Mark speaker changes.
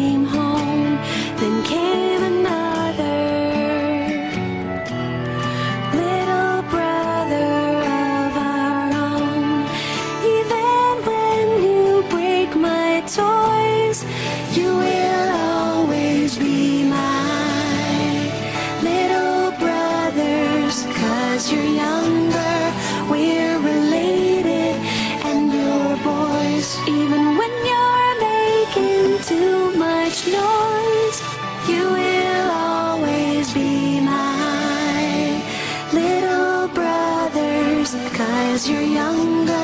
Speaker 1: came home, then came another little brother of our own. Even when you break my toys, you will always be my little brothers, cause you're younger, we're related, and your boys, even when you're making too noise, you will always be my little brothers, cause you're younger.